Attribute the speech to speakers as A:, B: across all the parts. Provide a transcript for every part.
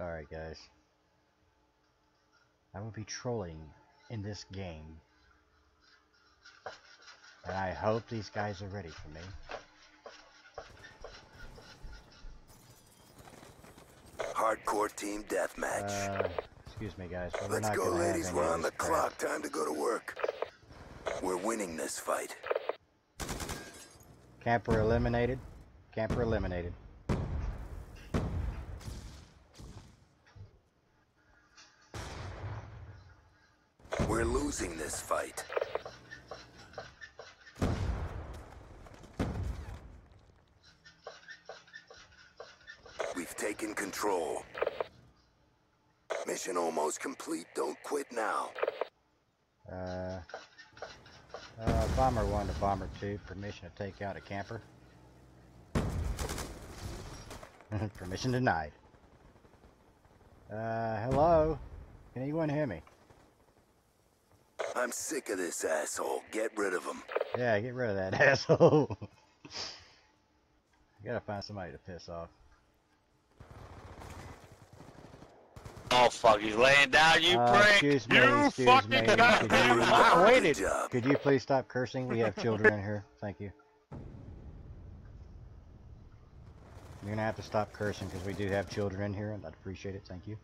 A: Alright, guys. I will be trolling in this game. And I hope these guys are ready for me.
B: Hardcore team deathmatch.
A: Uh, excuse me, guys, we're
B: Let's
A: not
B: go, ladies. We're on the
A: crap.
B: clock. Time to go to work. We're winning this fight.
A: Camper eliminated. Camper eliminated.
B: Losing this fight. We've taken control. Mission almost complete. Don't quit now.
A: Uh, uh, Bomber 1 to Bomber 2, permission to take out a camper. permission denied. Uh, hello? Can anyone hear me?
B: I'm sick of this asshole. Get rid of him.
A: Yeah, get rid of that asshole. I gotta find somebody to piss off.
C: Oh fuck, he's laying down, you
A: Uh,
C: prick!
A: excuse me,
C: you
A: excuse
C: fucking
A: me,
C: goddamn!
A: could you-
C: I waited.
B: job.
A: Could you please stop cursing? We have children in here. Thank you. You're gonna have to stop cursing because we do have children in here, and I'd appreciate it. Thank you.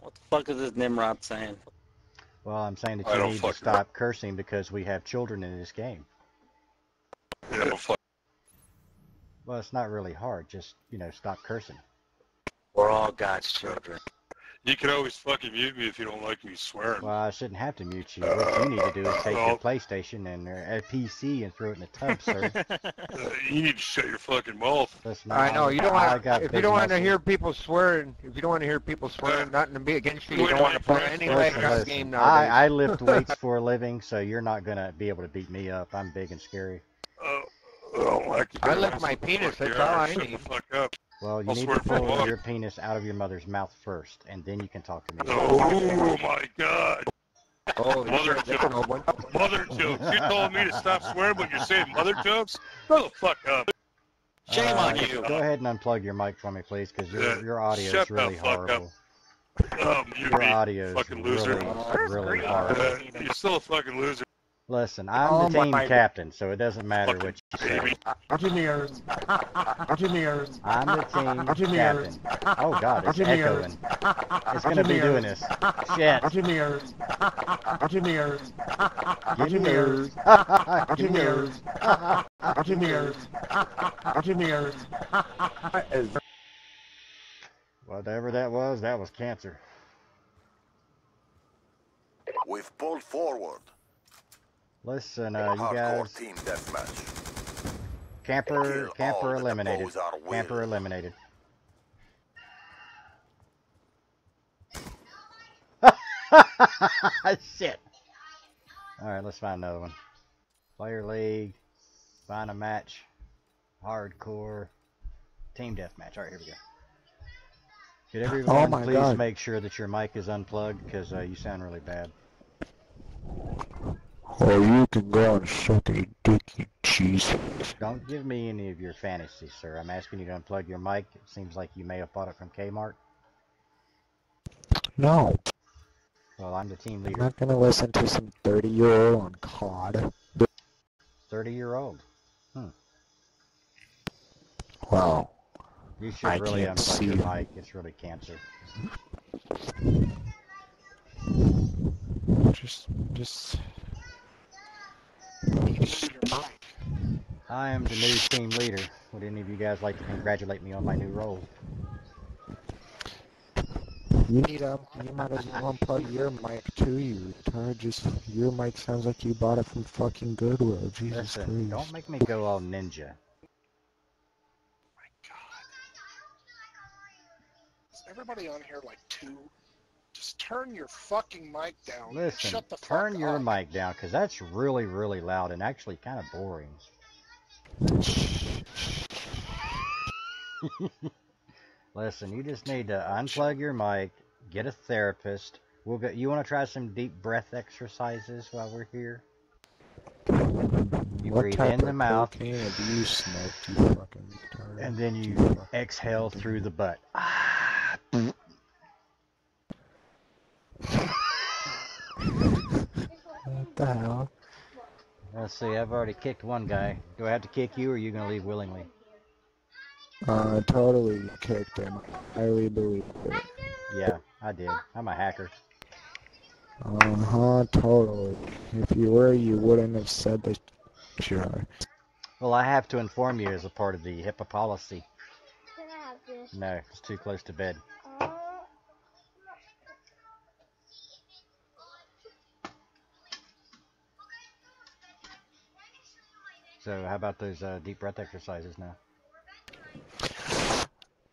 C: What the fuck is this Nimrod saying?
A: Well, I'm saying that you need to
D: fucking
A: stop cursing because we have children in this game.
D: Yeah, well, fuck.
A: Well, it's not really hard. Just, you know, stop cursing.
C: We're all God's children.
D: You can always fucking mute me if you don't like me swearing.
A: Well, I shouldn't have to mute you. What you need to do is take your PlayStation and or a PC and throw it in the tub, sir.
D: Uh, you need to shut your fucking mouth.
A: Listen,
E: I know you don't
A: I
E: want.
A: got
E: If you don't want to hear people swearing, if you don't want to hear people swearing, nothing to be against you. You don't want to play
D: wait.
E: any
A: Listen,
E: leg
A: listen,
E: game nowadays.
A: I, I lift weights for a living, so you're not gonna be able to beat me up. I'm big and scary.
D: Uh, I don't like.
E: I lift my penis, that's all I need.
D: Shut the fuck up.
A: Well, you
D: I'll
A: need to pull
D: what?
A: your penis out of your mother's mouth first, and then you can talk to me.
D: Oh my god.
E: oh,
D: Mother
E: shit, that's an old one.
D: Mother jokes. You're telling me to stop swearing, but you're saying mother jokes? Grow the fuck up.
C: Shame
A: Uh,
C: on you.
A: Go ahead and unplug your mic for me, please, because your
D: Yeah,
A: your audio
D: shut
A: is
D: the
A: really
D: fuck up.
A: horrible.
D: Oh, mute
A: Your audio is
D: fucking
A: really,
D: loser.
A: really horrible.
D: Uh, you're still a fucking loser,
A: Listen, I'm
E: Oh
A: the team
E: my-
A: captain, so it doesn't matter
D: fucking
A: what you say.
E: Engineers. Engineers.
A: I'm the team
E: Engineers.
A: captain. Oh God, it's
E: Engineers.
A: echoing. It's gonna be doing this. Shit.
E: Engineers. Engineers.
A: Give me yours.
E: Engineers.
A: Give me yours.
E: Engineers. Engineers.
A: Whatever that was, that was cancer.
B: We've pulled forward.
A: Listen, uh, you guys,
B: team deathmatch.
A: camper, camper eliminated.
B: oppose our will.
A: Camper eliminated. Shit. Alright, let's find another one. Player League. Find a match. Hardcore. Team Deathmatch. Alright, here we go. Could everyone
E: my
A: please
E: God.
A: make sure that your mic is unplugged? Because uh, you sound really bad.
F: Or you can go and suck a dick, you cheese.
A: Don't give me any of your fantasies, sir. I'm asking you to unplug your mic. It seems like you may have bought it from Kmart.
F: No,
A: Well, I'm the team
F: I'm
A: leader.
F: not gonna listen to some 30 year old on COD.
A: 30 year old. Hmm.
F: Wow.
A: You should
F: I
A: really
F: can't
A: unplug
F: see
A: your mic. It's really cancer.
F: Just, just.
A: I am the new team leader. Would any of you guys like to congratulate me on my new role?
F: You need a. You might as well unplug your mic too. You retard. Just your mic sounds like you bought it from fucking Goodwill. Jesus
A: Listen,
F: Christ.
A: don't make me go all ninja.
G: Oh Is everybody on here like two? Just turn your fucking mic down.
A: Listen,
G: shut the
A: turn
G: fuck
A: your
G: up.
A: mic down because that's really, really loud and actually kind of boring. Listen, you just need to unplug your mic, get a therapist. We'll get. You want to try some deep breath exercises while we're here? You
F: what
A: breathe
F: type
A: in the
F: of
A: mouth.
F: cocaine have you smoked, you fucking retard?
A: and then you exhale through the butt. Ah,
F: What the hell?
A: Let's see, I've already kicked one guy. Do I have to kick you, or are you gonna leave willingly?
F: Uh, totally kicked him. Highly believe it.
A: Yeah, I did. I'm a hacker.
F: Uh-huh, totally. If you were, you wouldn't have said that you are.
A: Well, I have to inform you as a part of the HIPAA policy.
H: Can I have this?
A: No, it's too close to bed. So, how about those uh, deep breath exercises now?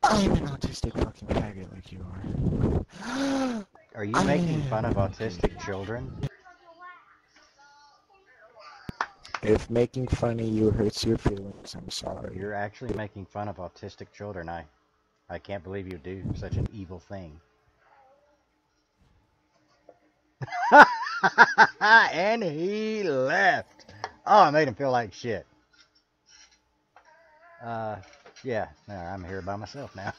F: I'm an autistic fucking faggot like you are.
A: Are you
F: I
A: making fun of autistic children?
F: If making fun of you hurts your feelings, I'm sorry.
A: You're actually making fun of autistic children. I, I can't believe you do such an evil thing. and he left. Oh, I made him feel like shit. Uh, yeah, no, I'm here by myself now.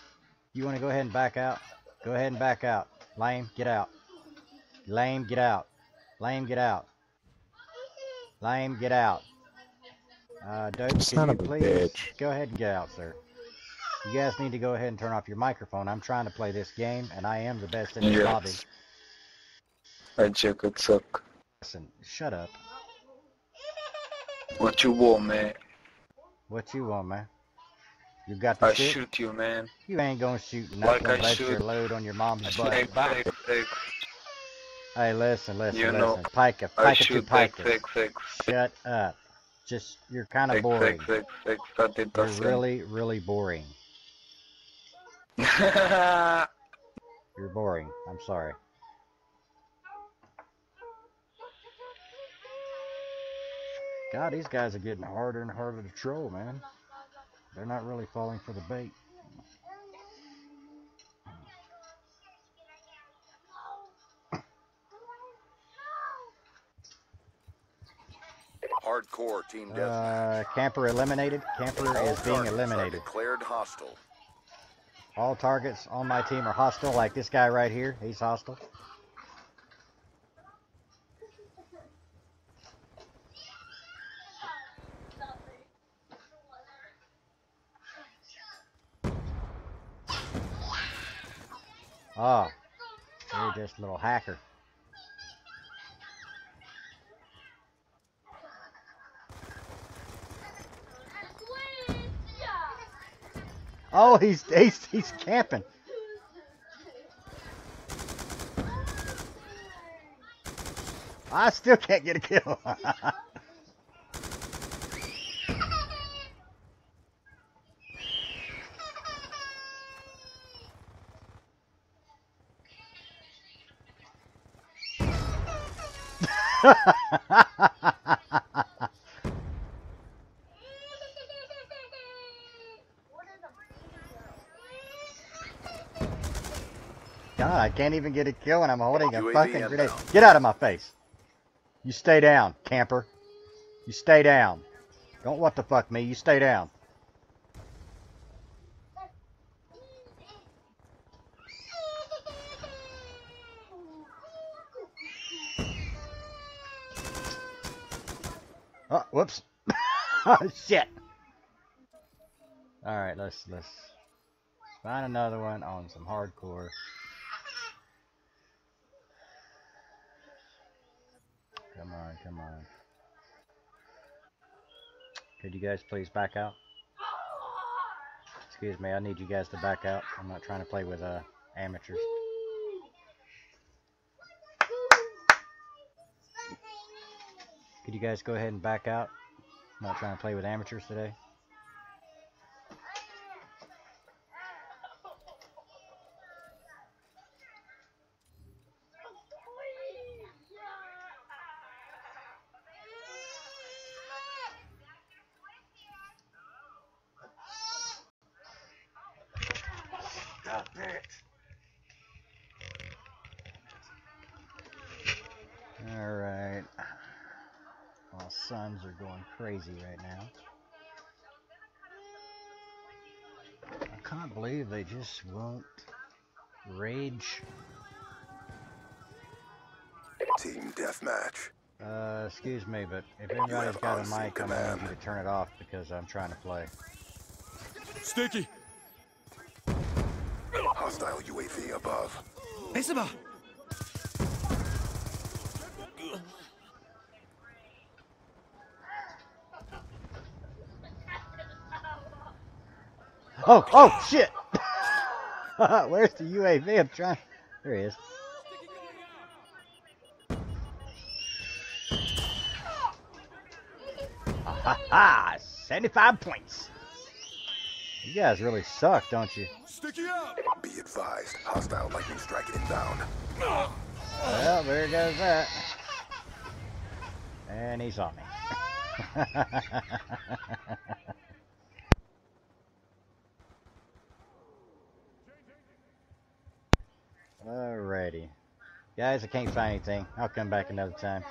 A: You want to go ahead and back out? Go ahead and back out. Lame, get out. Lame, get out. Lame, get out. Lame, get out. Uh, Dope, can you please
F: bitch.
A: go ahead and get out, sir? You guys need to go ahead and turn off your microphone. I'm trying to play this game, and I am the best in the
C: Yes.
A: lobby.
C: I check it suck.
A: Listen, shut up.
C: What you want, man?
A: What you want, man? You got the
C: I shoot you, man.
A: You ain't gonna shoot nothing
C: I
A: unless you're load on your mom's butt.
C: Fake, fake, fake.
A: Hey, listen, listen,
C: You
A: listen.
C: know,
A: Pika,
C: I
A: Pika to
C: shoot fake,
A: Pika.
C: fake, fake.
A: Shut up. Just, you're kind of boring.
C: fake, fake, fake.
A: You're really, really boring. You're boring. I'm sorry. God, these guys are getting harder and harder to troll, man. They're not really falling for the bait.
B: Hardcore team death.
A: Uh, camper eliminated. Camper
B: All
A: is being eliminated.
B: Declared hostile.
A: All targets on my team are hostile, like this guy right here. He's hostile. Oh, you're just a little hacker. Oh, he's he's he's camping. I still can't get a kill. God, I can't even get a kill and I'm holding a fucking grenade. Get out of my face. You stay down, camper. You stay down. Don't what the fuck me. You stay down. Oh, whoops. oh, shit. Alright, let's, let's find another one on some hardcore. Come on, come on. Could you guys please back out? Excuse me, I need you guys to back out. I'm not trying to play with uh, amateurs. Could you guys go ahead and back out? I'm not trying to play with amateurs today. Stop it. Alright. All sons are going crazy right now. I can't believe they just won't rage.
B: Team deathmatch.
A: Uh, excuse me, but if anybody's
B: have
A: got a
B: unseen
A: mic, I'm gonna need
B: command.
A: you to turn it off because I'm trying to play.
I: Sticky.
B: Hostile UAV above.
A: Oh, oh, shit! Where's the UAV? I'm trying. There he is. Ha ha! 75 points! You guys really suck, don't you?
I: Sticky out.
B: Be advised. Hostile lightning strike inbound.
A: Well, there goes that. And he saw me. Alrighty. Guys, I can't find anything. I'll come back another time.